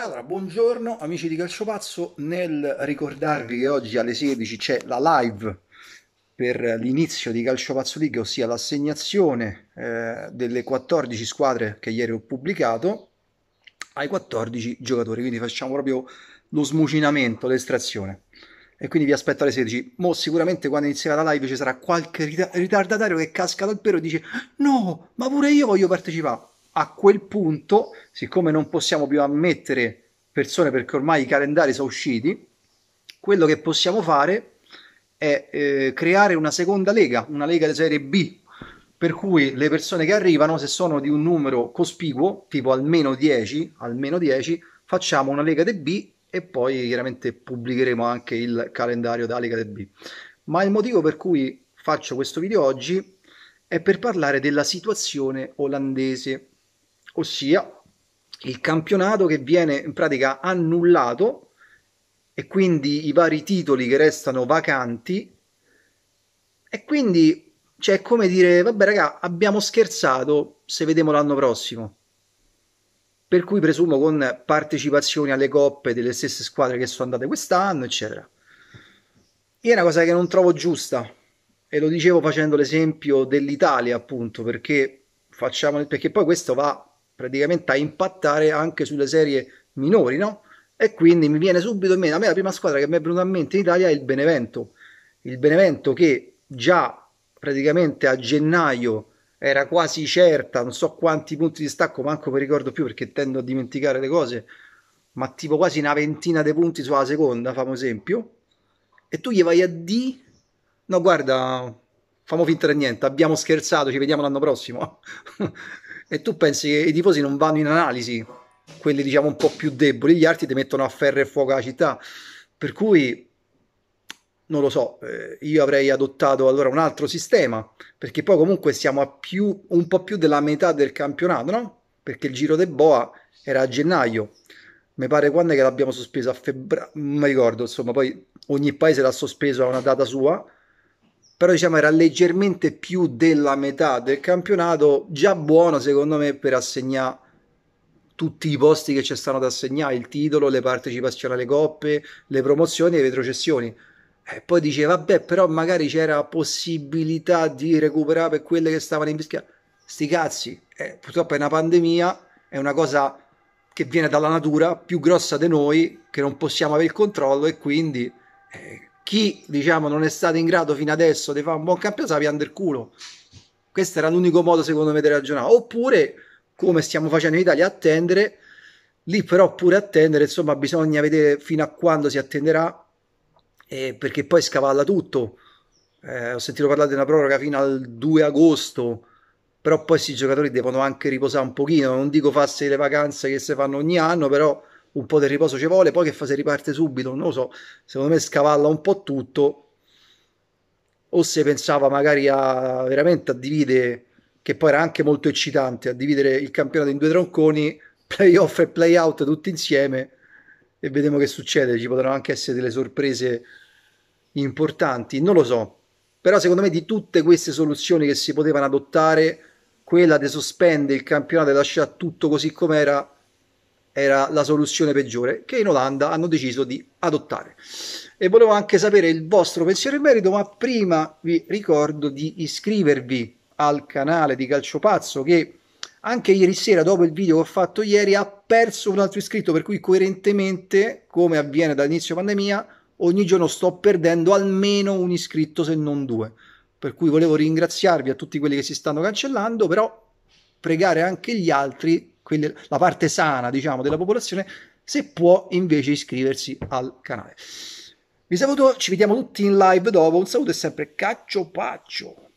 Allora, buongiorno amici di Calciopazzo, nel ricordarvi che oggi alle 16 c'è la live per l'inizio di Calciopazzo League, ossia l'assegnazione eh, delle 14 squadre che ieri ho pubblicato ai 14 giocatori, quindi facciamo proprio lo smucinamento, l'estrazione. E quindi vi aspetto alle 16. Mo sicuramente quando inizierà la live ci sarà qualche ritardatario che casca dal pelo e dice no, ma pure io voglio partecipare a quel punto, siccome non possiamo più ammettere persone perché ormai i calendari sono usciti, quello che possiamo fare è eh, creare una seconda lega, una lega di serie B, per cui le persone che arrivano, se sono di un numero cospicuo, tipo almeno 10, almeno 10, facciamo una lega di B e poi chiaramente pubblicheremo anche il calendario della lega del B. Ma il motivo per cui faccio questo video oggi è per parlare della situazione olandese ossia il campionato che viene in pratica annullato e quindi i vari titoli che restano vacanti. E quindi c'è cioè, come dire vabbè raga abbiamo scherzato se vediamo l'anno prossimo. Per cui presumo con partecipazioni alle coppe delle stesse squadre che sono andate quest'anno eccetera. Io è una cosa che non trovo giusta e lo dicevo facendo l'esempio dell'Italia appunto perché facciamo perché poi questo va praticamente a impattare anche sulle serie minori, no? E quindi mi viene subito in mente, a me la prima squadra che mi è venuta in mente in Italia è il Benevento. Il Benevento che già praticamente a gennaio era quasi certa, non so quanti punti di stacco, manco mi ricordo più perché tendo a dimenticare le cose, ma tipo quasi una ventina di punti sulla seconda, famo esempio, e tu gli vai a di no guarda, famo finta di niente, abbiamo scherzato, ci vediamo l'anno prossimo. e tu pensi che i tifosi non vanno in analisi, quelli diciamo un po' più deboli, gli altri ti mettono a ferro e fuoco la città, per cui non lo so, eh, io avrei adottato allora un altro sistema, perché poi comunque siamo a più, un po' più della metà del campionato, no? Perché il giro de Boa era a gennaio, mi pare quando è che l'abbiamo sospeso? A febbraio, non mi ricordo, insomma, poi ogni paese l'ha sospeso a una data sua, però diciamo era leggermente più della metà del campionato, già buono secondo me per assegnare tutti i posti che ci stanno da assegnare, il titolo, le partecipazioni alle coppe, le promozioni e le retrocessioni. E poi dice, vabbè, però magari c'era possibilità di recuperare per quelle che stavano in bischiera. Sti cazzi, eh, purtroppo è una pandemia, è una cosa che viene dalla natura, più grossa di noi, che non possiamo avere il controllo e quindi... Eh, chi diciamo non è stato in grado fino adesso di fare un buon campionato sa piangere il culo. Questo era l'unico modo secondo me di ragionare. Oppure come stiamo facendo in Italia attendere. Lì però pure attendere insomma bisogna vedere fino a quando si attenderà eh, perché poi scavalla tutto. Eh, ho sentito parlare di una proroga fino al 2 agosto però poi questi giocatori devono anche riposare un pochino. Non dico farsi le vacanze che si fanno ogni anno però un po' di riposo ci vuole, poi che fa se riparte subito, non lo so, secondo me scavalla un po' tutto, o se pensava magari a veramente a dividere, che poi era anche molto eccitante, a dividere il campionato in due tronconi, playoff e playout tutti insieme, e vediamo che succede, ci potranno anche essere delle sorprese importanti, non lo so, però secondo me di tutte queste soluzioni che si potevano adottare, quella di sospendere il campionato e lasciare tutto così com'era era la soluzione peggiore che in Olanda hanno deciso di adottare. E volevo anche sapere il vostro pensiero in merito, ma prima vi ricordo di iscrivervi al canale di Calciopazzo che anche ieri sera, dopo il video che ho fatto ieri, ha perso un altro iscritto, per cui coerentemente, come avviene dall'inizio pandemia, ogni giorno sto perdendo almeno un iscritto, se non due. Per cui volevo ringraziarvi a tutti quelli che si stanno cancellando, però pregare anche gli altri quelle, la parte sana diciamo della popolazione se può invece iscriversi al canale. Vi saluto ci vediamo tutti in live dopo. Un saluto è sempre caccio paccio